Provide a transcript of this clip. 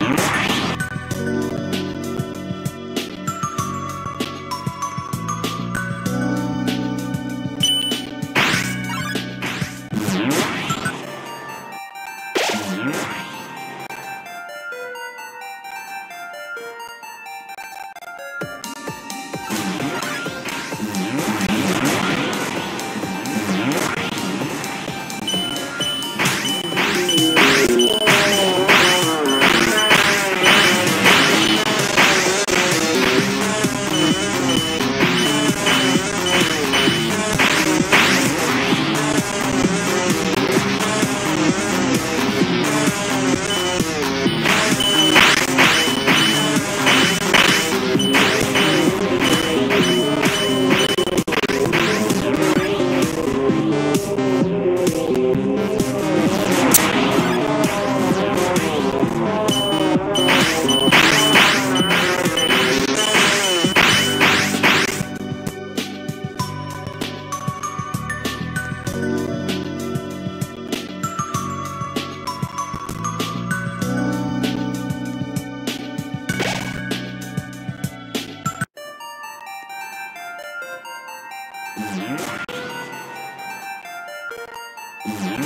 Yes. Mm-hmm. Mm-hmm.